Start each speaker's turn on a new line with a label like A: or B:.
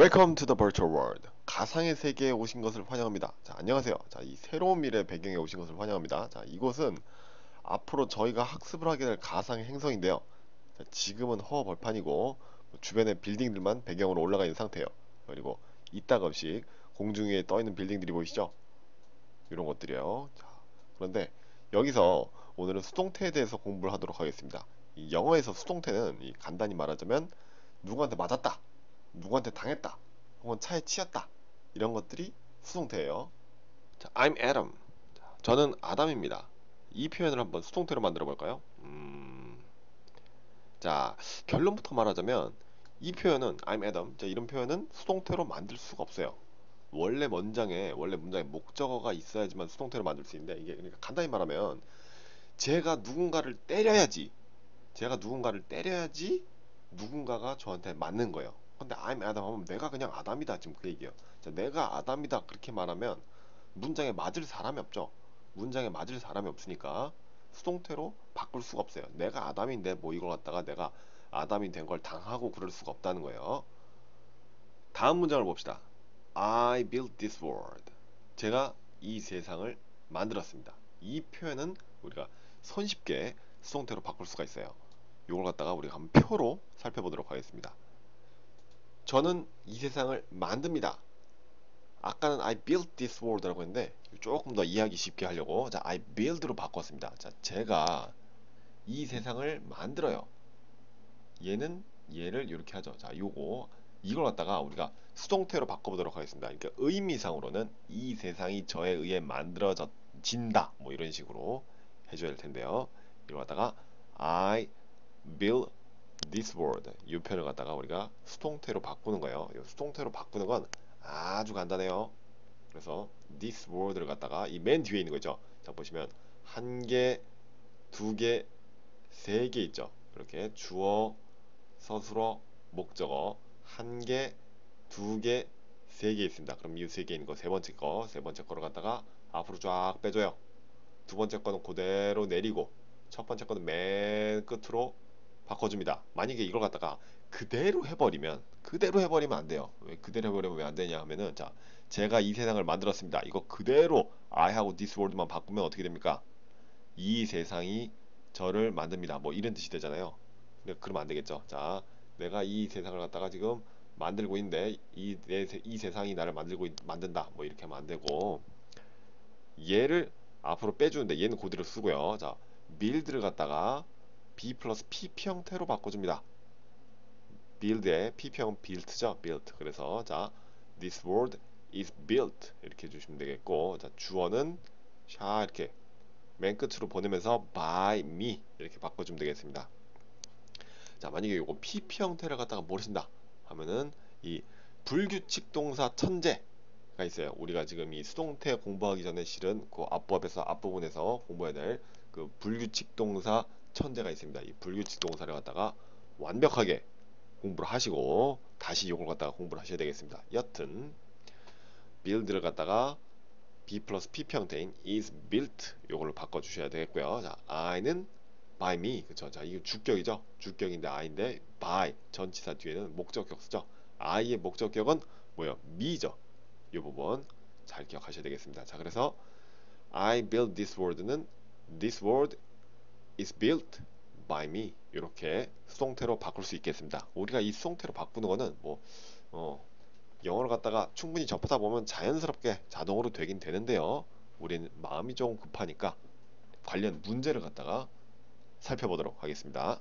A: Welcome to the virtual world. 가상의 세계에 오신 것을 환영합니다. 자, 안녕하세요. 자, 이 새로운 미래 배경에 오신 것을 환영합니다. 자, 이곳은 앞으로 저희가 학습을 하게 될 가상의 행성인데요. 자, 지금은 허허벌판이고 뭐 주변의 빌딩들만 배경으로 올라가 있는 상태예요. 그리고 이따금씩 공중 위에 떠 있는 빌딩들이 보이시죠? 이런 것들이에요. 자, 그런데 여기서 오늘은 수동태에 대해서 공부를 하도록 하겠습니다. 이 영어에서 수동태는 이 간단히 말하자면 누구한테 맞았다, 누구한테 당했다, 혹은 차에 치였다 이런 것들이 수동태예요. 자, I'm Adam. 자, 저는 아담입니다. 이 표현을 한번 수동태로 만들어 볼까요? 음, 자, 결론부터 말하자면 이 표현은 I'm Adam. 자, 이런 표현은 수동태로 만들 수가 없어요. 원래 문장에 원래 문장에 목적어가 있어야지만 수동태로 만들 수 있는데 이게 그러니까 간단히 말하면 제가 누군가를 때려야지 제가 누군가를 때려야지 누군가가 저한테 맞는 거예요. 근데 I'm Adam 하면 내가 그냥 아담이다 지금 그 얘기예요. 자, 내가 아담이다 그렇게 말하면 문장에 맞을 사람이 없죠. 문장에 맞을 사람이 없으니까 수동태로 바꿀 수가 없어요. 내가 아담인데 뭐 이걸 갖다가 내가 아담이 된 걸 당하고 그럴 수가 없다는 거예요. 다음 문장을 봅시다. I built this world. 제가 이 세상을 만들었습니다. 이 표현은 우리가 손쉽게 수동태로 바꿀 수가 있어요. 이걸 갖다가 우리가 한번 표로 살펴보도록 하겠습니다. 저는 이 세상을 만듭니다. 아까는 I built this world라고 했는데 조금 더 이해하기 쉽게 하려고 자 I build로 바꿨습니다. 자 제가 이 세상을 만들어요. 얘는 얘를 이렇게 하죠. 자 요거 이걸 갖다가 우리가 수동태로 바꿔보도록 하겠습니다. 그러니까 의미상으로는 이 세상이 저에 의해 만들어진다 뭐 이런 식으로 해줘야 될 텐데요. 이걸 갖다가 I build this world 이 표현을 갖다가 우리가 수동태로 바꾸는 거예요. 이 수동태로 바꾸는 건 아주 간단해요. 그래서 this world를 갖다가 이 맨 뒤에 있는 거죠. 자 보시면 한 개, 두 개, 세 개 있죠. 이렇게 주어, 서술어, 목적어 한 개, 두 개, 세 개 있습니다. 그럼 이 세 개 있는 거 세 번째 거, 세 번째 거를 갖다가 앞으로 쫙 빼줘요. 두 번째 거는 그대로 내리고 첫 번째 거는 맨 끝으로 바꿔줍니다. 만약에 이걸 갖다가 그대로 해버리면 그대로 해버리면 안 돼요. 왜 그대로 해버리면 왜 안 되냐 하면은 자 제가 이 세상을 만들었습니다. 이거 그대로 I 하고 this world만 바꾸면 어떻게 됩니까? 이 세상이 저를 만듭니다. 뭐 이런 뜻이 되잖아요. 근데 그러면 안 되겠죠. 자 내가 이 세상을 갖다가 지금 만들고 있는데 이, 내, 이 세상이 나를 만들고 만든다. 뭐 이렇게 하면 안 되고 얘를 앞으로 빼주는데 얘는 그대로 쓰고요. 자 build를 갖다가 b 플러스 pp 형태로 바꿔줍니다. build의 pp형 built죠. built. 그래서 자 this world is built 이렇게 해주시면 되겠고 자 주어는 샤 이렇게 맨 끝으로 보내면서 by me 이렇게 바꿔주면 되겠습니다. 자 만약에 이거 pp 형태를 갖다가 모르신다 하면은 이 불규칙 동사 천재 가 있어요. 우리가 지금 이 수동태 공부하기 전에 실은 그 앞부분에서 앞부분에서 공부해야 될 그 불규칙 동사 천재가 있습니다. 이 불규칙 동사를 갖다가 완벽하게 공부를 하시고 다시 이걸 갖다가 공부를 하셔야 되겠습니다. 여튼 build를 갖다가 b 플러스 p 형태인 is built 이걸로 바꿔 주셔야 되겠고요. 자, I는 by me 그쵸? 자, 이거 주격이죠. 주격인데 I인데 by 전치사 뒤에는 목적격 쓰죠. I의 목적격은 뭐예요? me죠. 이 부분 잘 기억하셔야 되겠습니다. 자, 그래서 I build this world는 this world is built by me 이렇게 수동태로 바꿀 수 있겠습니다. 우리가 이 수동태로 바꾸는 거는 뭐 어, 영어를 갖다가 충분히 접하다 보면 자연스럽게 자동으로 되긴 되는데요. 우리는 마음이 조금 급하니까 관련 문제를 갖다가 살펴보도록 하겠습니다.